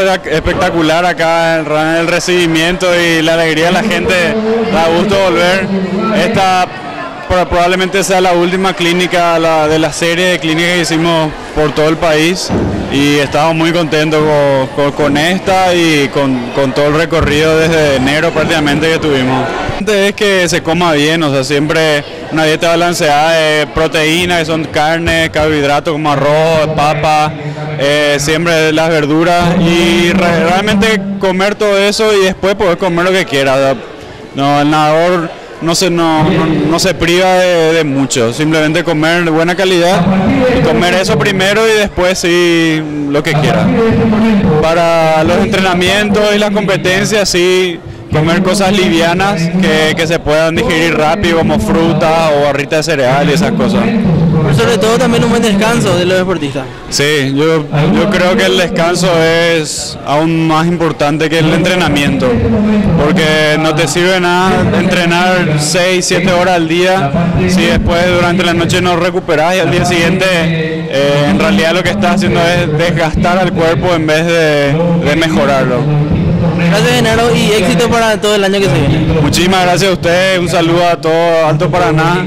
espectacular acá el recibimiento y la alegría de la gente. Da gusto volver. Esta probablemente sea la última clínica de la serie de clínicas que hicimos por todo el país y estamos muy contentos con, esta y con, todo el recorrido desde enero prácticamente que tuvimos. Es que se coma bien, o sea, siempre una dieta balanceada de proteínas, que son carnes, carbohidratos como arroz, papa, eh, siempre las verduras y realmente comer todo eso y después poder comer lo que quiera. No, el nadador no se, no, no, se priva de, mucho, simplemente comer de buena calidad comer eso primero y después sí lo que quiera. Para los entrenamientos y las competencias sí comer cosas livianas que, que se puedan digerir rápido como fruta o barrita de cereal y esas cosas sobre todo también un buen descanso de los deportistas. Sí, yo, yo creo que el descanso es aún más importante que el entrenamiento, porque no te sirve nada entrenar 6, 7 horas al día si después durante la noche no recuperas y al día siguiente eh, en realidad lo que estás haciendo es desgastar al cuerpo en vez de, de mejorarlo. Gracias Genaro y éxito para todo el año que se viene. Muchísimas gracias a ustedes, un saludo a todo Alto Paraná.